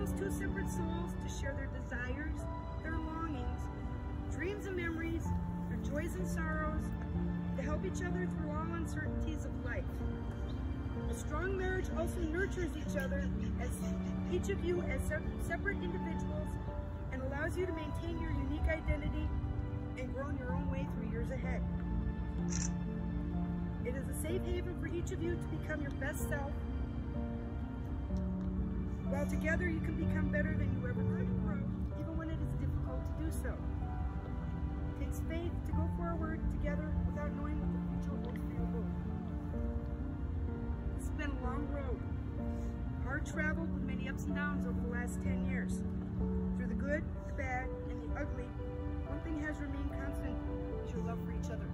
enables two separate souls to share their desires, their longings, dreams and memories, their joys and sorrows, to help each other through all uncertainties of life. A strong marriage also nurtures each other as each of you as separate individuals and allows you to maintain your unique identity and grow in your own way through years ahead. It is a safe haven for each of you to become your best self. While together you can become better than you ever could grow, even when it is difficult to do so. It takes faith to go forward together without knowing what the future holds for you both. It's been a long road, hard traveled with many ups and downs over the last 10 years. Through the good, the bad, and the ugly, one thing has remained constant is your love for each other.